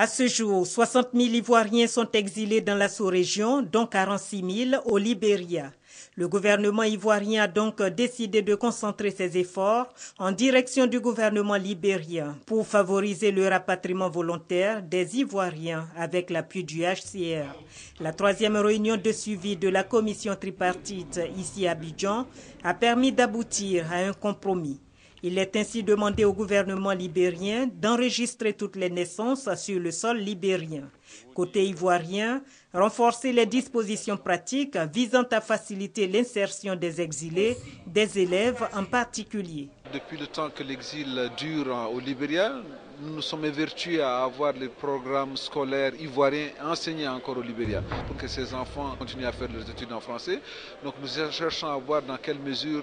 À ce jour, 60 000 Ivoiriens sont exilés dans la sous-région, dont 46 000 au Libéria. Le gouvernement ivoirien a donc décidé de concentrer ses efforts en direction du gouvernement libérien pour favoriser le rapatriement volontaire des Ivoiriens avec l'appui du HCR. La troisième réunion de suivi de la commission tripartite ici à Abidjan a permis d'aboutir à un compromis. Il est ainsi demandé au gouvernement libérien d'enregistrer toutes les naissances sur le sol libérien. Côté ivoirien, renforcer les dispositions pratiques visant à faciliter l'insertion des exilés, des élèves en particulier. Depuis le temps que l'exil dure au Libéria, nous nous sommes évertués à avoir les programmes scolaires ivoiriens enseignés encore au Libéria pour que ces enfants continuent à faire leurs études en français. Donc nous cherchons à voir dans quelle mesure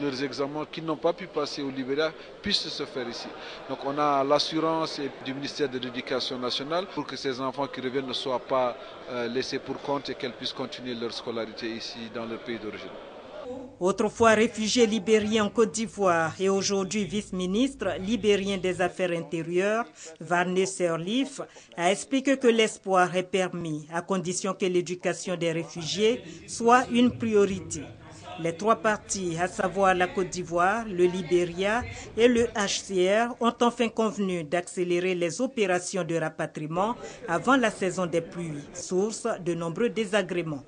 leurs examens qui n'ont pas pu passer au Libéria puissent se faire ici. Donc on a l'assurance du ministère de l'Éducation nationale pour que ces enfants qui reviennent ne soient pas euh, laissés pour compte et qu'elles puissent continuer leur scolarité ici dans leur pays d'origine. Autrefois réfugié libérien en Côte d'Ivoire et aujourd'hui vice-ministre libérien des Affaires intérieures, Varney Serlif a expliqué que l'espoir est permis à condition que l'éducation des réfugiés soit une priorité. Les trois parties, à savoir la Côte d'Ivoire, le Libéria et le HCR, ont enfin convenu d'accélérer les opérations de rapatriement avant la saison des pluies, source de nombreux désagréments.